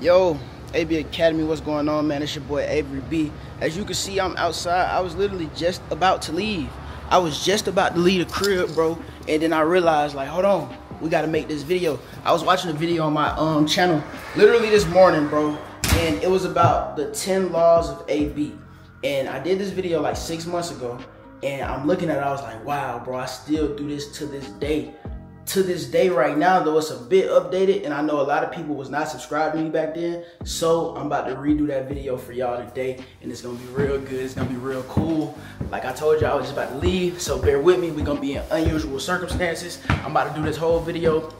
Yo, AB Academy, what's going on, man? It's your boy Avery B. As you can see, I'm outside. I was literally just about to leave. I was just about to leave the crib, bro, and then I realized, like, hold on, we gotta make this video. I was watching a video on my um channel literally this morning, bro, and it was about the 10 laws of AB. And I did this video like six months ago, and I'm looking at it, I was like, wow, bro, I still do this to this day to this day right now, though it's a bit updated, and I know a lot of people was not subscribed to me back then, so I'm about to redo that video for y'all today, and it's gonna be real good, it's gonna be real cool. Like I told y'all, I was just about to leave, so bear with me, we're gonna be in unusual circumstances. I'm about to do this whole video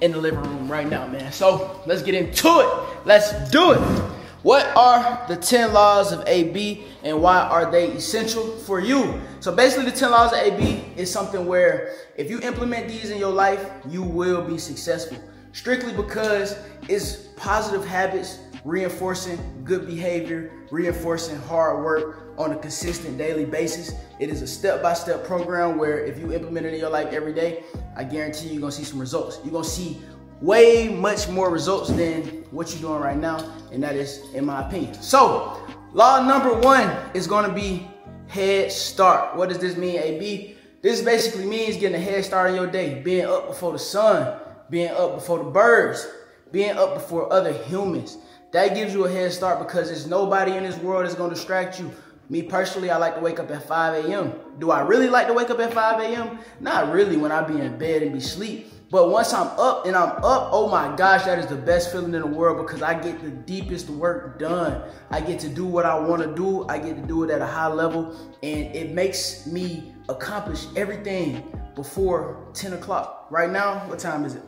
in the living room right now, man. So let's get into it. Let's do it. What are the 10 laws of AB and why are they essential for you? So basically the 10 laws of AB is something where if you implement these in your life, you will be successful. Strictly because it's positive habits reinforcing good behavior, reinforcing hard work on a consistent daily basis. It is a step-by-step -step program where if you implement it in your life every day, I guarantee you're gonna see some results. You're gonna see way much more results than what you're doing right now, and that is in my opinion. So, law number one is gonna be head start. What does this mean, AB? This basically means getting a head start on your day, being up before the sun, being up before the birds, being up before other humans. That gives you a head start because there's nobody in this world that's gonna distract you. Me personally, I like to wake up at 5 a.m. Do I really like to wake up at 5 a.m.? Not really when I be in bed and be sleep. But once I'm up and I'm up, oh my gosh, that is the best feeling in the world because I get the deepest work done. I get to do what I want to do. I get to do it at a high level and it makes me accomplish everything before 10 o'clock. Right now, what time is it?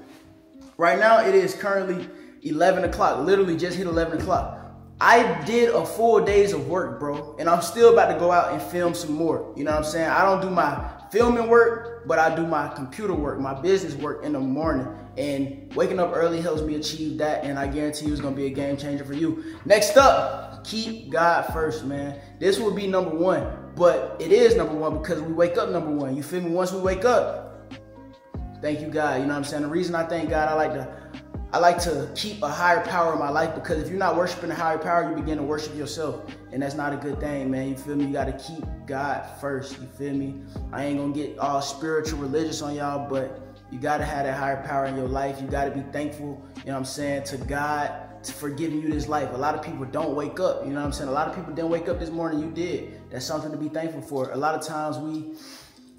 Right now, it is currently 11 o'clock. Literally just hit 11 o'clock. I did a full days of work, bro, and I'm still about to go out and film some more. You know what I'm saying? I don't do my filming work, but I do my computer work, my business work in the morning. And waking up early helps me achieve that, and I guarantee you it's gonna be a game changer for you. Next up, keep God first, man. This will be number one, but it is number one because we wake up number one. You feel me? Once we wake up, thank you, God. You know what I'm saying? The reason I thank God, I like to I like to keep a higher power in my life because if you're not worshiping a higher power, you begin to worship yourself. And that's not a good thing, man. You feel me? You got to keep God first. You feel me? I ain't going to get all spiritual religious on y'all, but you got to have that higher power in your life. You got to be thankful, you know what I'm saying, to God for giving you this life. A lot of people don't wake up, you know what I'm saying? A lot of people didn't wake up this morning. You did. That's something to be thankful for. A lot of times we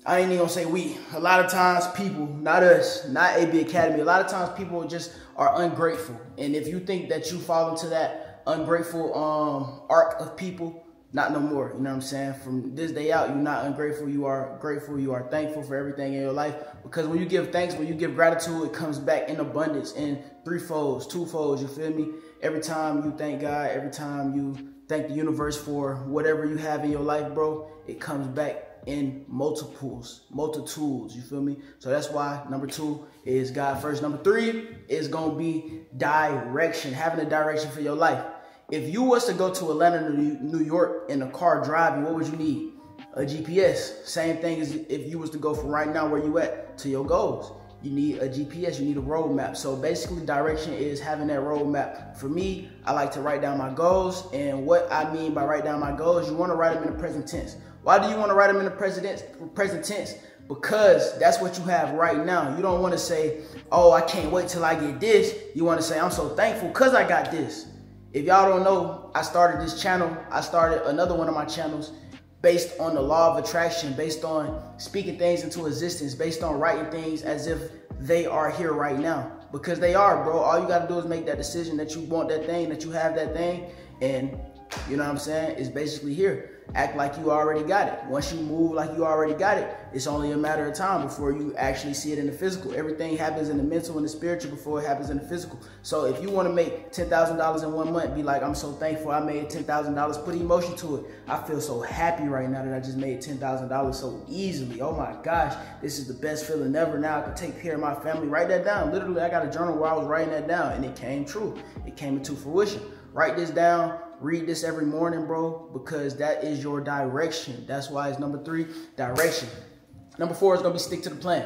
I ain't even gonna say we. A lot of times people, not us, not AB Academy, a lot of times people just are ungrateful. And if you think that you fall into that ungrateful um, arc of people, not no more. You know what I'm saying? From this day out, you're not ungrateful. You are grateful. You are thankful for everything in your life. Because when you give thanks, when you give gratitude, it comes back in abundance, in three folds, two folds. You feel me? Every time you thank God, every time you thank the universe for whatever you have in your life, bro, it comes back in multiples, multitudes. You feel me? So that's why number two is God first. Number three is gonna be direction, having a direction for your life. If you was to go to Atlanta, New York in a car driving, what would you need? A GPS. Same thing as if you was to go from right now where you at to your goals. You need a GPS, you need a roadmap. So basically direction is having that roadmap. For me, I like to write down my goals. And what I mean by write down my goals, you wanna write them in the present tense. Why do you want to write them in the present, present tense? Because that's what you have right now. You don't want to say, oh, I can't wait till I get this. You want to say, I'm so thankful because I got this. If y'all don't know, I started this channel. I started another one of my channels based on the law of attraction, based on speaking things into existence, based on writing things as if they are here right now. Because they are, bro. All you got to do is make that decision that you want that thing, that you have that thing, and you know what I'm saying? It's basically here act like you already got it. Once you move like you already got it, it's only a matter of time before you actually see it in the physical. Everything happens in the mental and the spiritual before it happens in the physical. So if you want to make $10,000 in one month, be like, I'm so thankful I made $10,000. Put emotion to it. I feel so happy right now that I just made $10,000 so easily. Oh my gosh, this is the best feeling ever. Now I can take care of my family. Write that down. Literally, I got a journal where I was writing that down and it came true. It came into fruition. Write this down Read this every morning, bro, because that is your direction. That's why it's number three, direction. Number four is gonna be stick to the plan.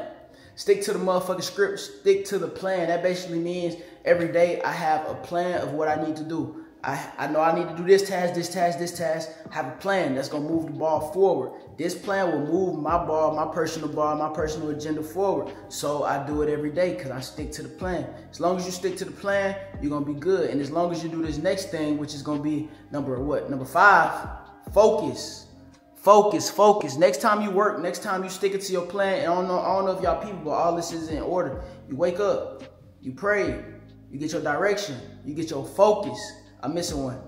Stick to the motherfucking script. Stick to the plan. That basically means every day I have a plan of what I need to do. I, I know I need to do this task, this task, this task. Have a plan that's gonna move the ball forward. This plan will move my ball, my personal ball, my personal agenda forward. So I do it every day because I stick to the plan. As long as you stick to the plan, you're gonna be good. And as long as you do this next thing, which is gonna be number what? Number five, focus. Focus, focus. Next time you work, next time you stick it to your plan, and I don't know, I don't know if y'all people, but all this is in order. You wake up, you pray, you get your direction, you get your focus. I'm missing one.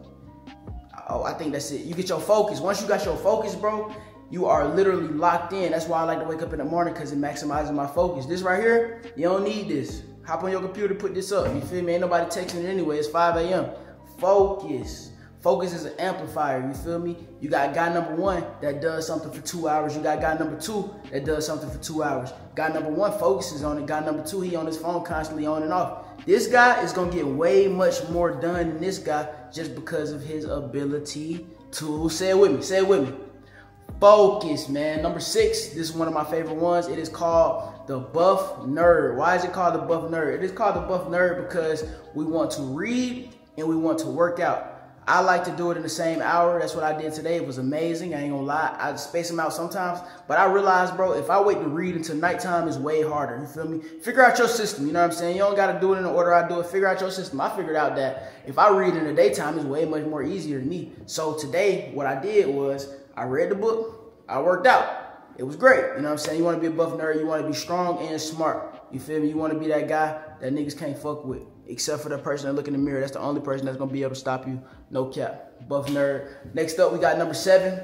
Oh, I think that's it. You get your focus. Once you got your focus, bro, you are literally locked in. That's why I like to wake up in the morning because it maximizes my focus. This right here, you don't need this. Hop on your computer, put this up. You feel me? Ain't nobody texting it anyway. It's 5 a.m. Focus. Focus is an amplifier, you feel me? You got guy number one that does something for two hours. You got guy number two that does something for two hours. Guy number one focuses on it. Guy number two, he on his phone constantly on and off. This guy is gonna get way much more done than this guy just because of his ability to, say it with me, say it with me. Focus, man. Number six, this is one of my favorite ones. It is called the buff nerd. Why is it called the buff nerd? It is called the buff nerd because we want to read and we want to work out. I like to do it in the same hour. That's what I did today. It was amazing. I ain't gonna lie. I space them out sometimes, but I realized, bro, if I wait to read until nighttime, it's way harder. You feel me? Figure out your system. You know what I'm saying? You don't gotta do it in the order I do it. Figure out your system. I figured out that if I read in the daytime, it's way much more easier to me. So today, what I did was I read the book. I worked out. It was great. You know what I'm saying? You want to be a buff nerd. You want to be strong and smart. You feel me? You want to be that guy that niggas can't fuck with except for the person that look in the mirror. That's the only person that's gonna be able to stop you. No cap. Buff nerd. Next up, we got number seven.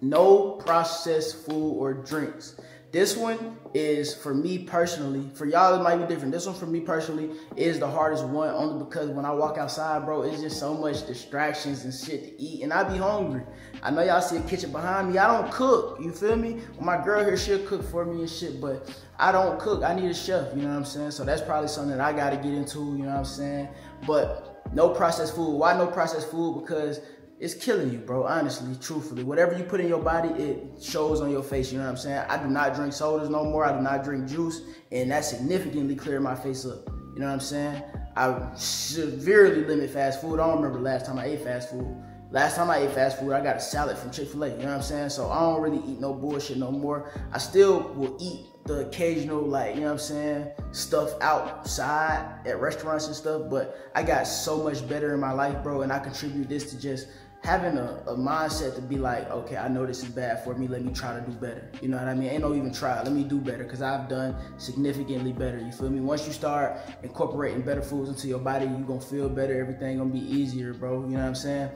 No processed food or drinks. This one is for me personally. For y'all, it might be different. This one for me personally is the hardest one only because when I walk outside, bro, it's just so much distractions and shit to eat, and I be hungry. I know y'all see a kitchen behind me. I don't cook. You feel me? When my girl here, she'll cook for me and shit, but I don't cook. I need a chef. You know what I'm saying? So that's probably something that I got to get into. You know what I'm saying? But no processed food. Why no processed food? Because it's killing you, bro. Honestly, truthfully, whatever you put in your body, it shows on your face. You know what I'm saying? I do not drink sodas no more. I do not drink juice, and that significantly cleared my face up. You know what I'm saying? I severely limit fast food. I don't remember last time I ate fast food. Last time I ate fast food, I got a salad from Chick fil A. You know what I'm saying? So I don't really eat no bullshit no more. I still will eat the occasional, like, you know what I'm saying, stuff outside at restaurants and stuff, but I got so much better in my life, bro, and I contribute this to just having a, a, mindset to be like, okay, I know this is bad for me. Let me try to do better. You know what I mean? Ain't no even try. Let me do better because I've done significantly better. You feel me? Once you start incorporating better foods into your body, you're gonna feel better. Everything gonna be easier, bro. You know what I'm saying?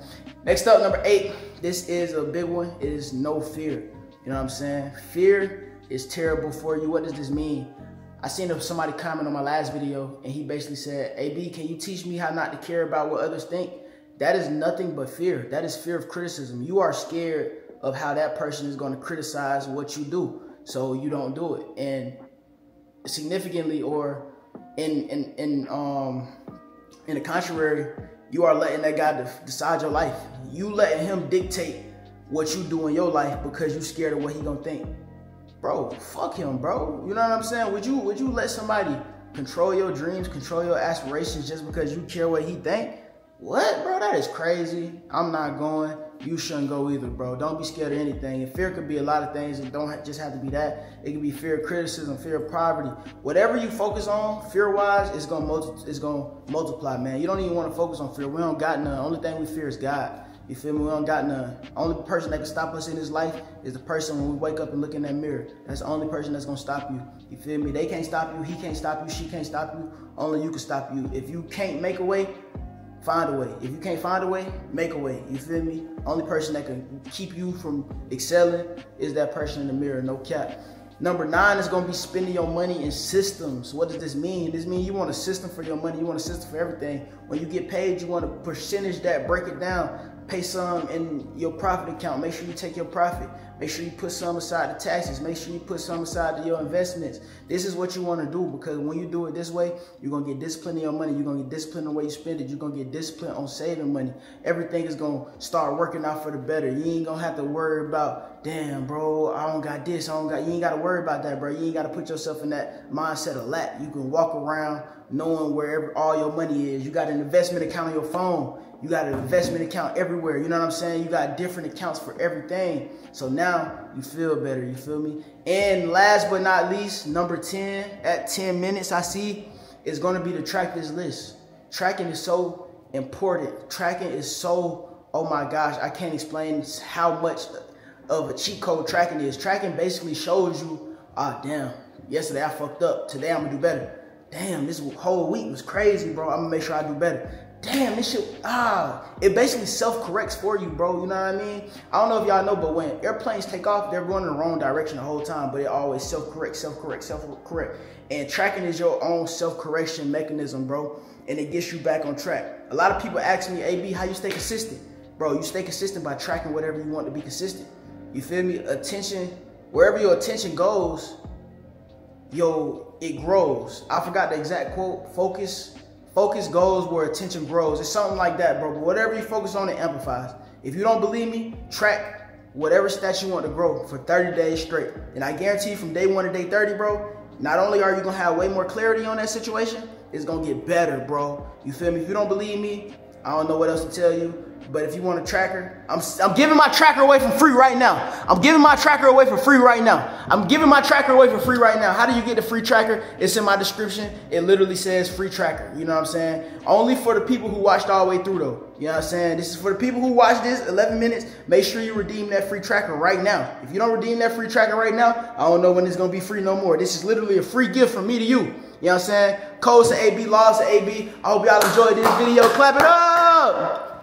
Next up, number eight. This is a big one. It is no fear. You know what I'm saying? Fear is terrible for you. What does this mean? I seen somebody comment on my last video and he basically said, AB, can you teach me how not to care about what others think? That is nothing but fear. That is fear of criticism. You are scared of how that person is going to criticize what you do. So you don't do it. And significantly or in in in um in the contrary, you are letting that guy decide your life. You letting him dictate what you do in your life because you scared of what he gonna think. Bro, fuck him, bro. You know what I'm saying? Would you would you let somebody control your dreams, control your aspirations just because you care what he think? What, bro? That is crazy. I'm not going. You shouldn't go either, bro. Don't be scared of anything. And fear could be a lot of things. It don't just have to be that. It could be fear of criticism, fear of poverty. Whatever you focus on, fear-wise, it's gonna multi- it's gonna multiply, man. You don't even want to focus on fear. We don't got none. Only thing we fear is God. You feel me? We don't got none. Only person that can stop us in this life is the person when we wake up and look in that mirror. That's the only person that's gonna stop you. You feel me? They can't stop you. He can't stop you. She can't stop you. Only you can stop you. If you can't make a way, find a way. If you can't find a way, make a way. You feel me? Only person that can keep you from excelling is that person in the mirror, no cap. Number nine is gonna be spending your money in systems. What does this mean? This means you want a system for your money, you want a system for everything. When you get paid, you want a percentage that, break it down, pay some in your profit account. Make sure you take your profit. Make sure you put some aside to taxes. Make sure you put some aside to your investments. This is what you want to do because when you do it this way, you're gonna get disciplined in your money. You're gonna get disciplined in the way you spend it. You're gonna get disciplined on saving money. Everything is gonna start working out for the better. You ain't gonna have to worry about, damn, bro, I don't got this. I don't got. You ain't gotta worry about that, bro. You ain't gotta put yourself in that mindset of lack. You can walk around knowing where all your money is. You got an investment account on your phone. You got an investment account everywhere. You know what I'm saying? You got different accounts for everything. So now you feel better. You feel me? And last but not least, number 10 at 10 minutes, I see is going to be to track this list. Tracking is so important. Tracking is so, oh my gosh, I can't explain how much of a cheat code tracking is. Tracking basically shows you, ah, damn, yesterday I fucked up. Today I'm to do better damn, this whole week was crazy, bro. I'm gonna make sure I do better damn, this shit, ah, it basically self-corrects for you, bro. You know what I mean? I don't know if y'all know, but when airplanes take off, they're going in the wrong direction the whole time, but it always self-correct, self-correct, self-correct. And tracking is your own self-correction mechanism, bro. And it gets you back on track. A lot of people ask me, AB, how you stay consistent? Bro, you stay consistent by tracking whatever you want to be consistent. You feel me? Attention, wherever your attention goes, yo, it grows. I forgot the exact quote. Focus Focus goes where attention grows. It's something like that, bro. But whatever you focus on, it amplifies. If you don't believe me, track whatever stats you want to grow for 30 days straight. And I guarantee you from day one to day 30, bro, not only are you gonna have way more clarity on that situation, it's gonna get better, bro. You feel me? If you don't believe me, I don't know what else to tell you. But if you want a tracker, I'm, I'm giving my tracker away for free right now. I'm giving my tracker away for free right now. I'm giving my tracker away for free right now. How do you get the free tracker? It's in my description. It literally says free tracker. You know what I'm saying? Only for the people who watched all the way through though. You know what I'm saying? This is for the people who watched this 11 minutes. Make sure you redeem that free tracker right now. If you don't redeem that free tracker right now, I don't know when it's going to be free no more. This is literally a free gift from me to you. You know what I'm saying? Codes to AB, laws to AB. I hope y'all enjoyed this video. Clap it up!